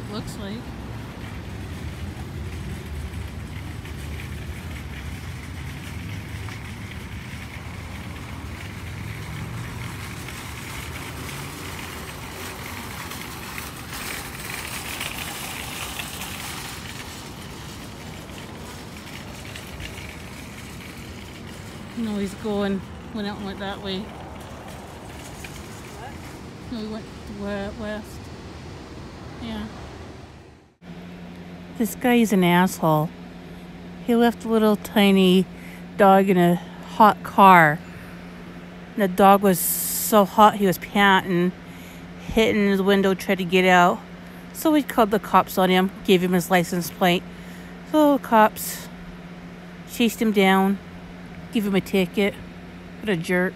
it looks like. No, he's going. Went out and went that way. No, he went west. Yeah. This guy is an asshole. He left a little tiny dog in a hot car. And The dog was so hot he was panting, hitting his window, trying to get out. So we called the cops on him, gave him his license plate. So the cops chased him down, gave him a ticket. What a jerk.